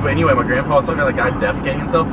anyway, my grandpa was talking about a guy defecating himself.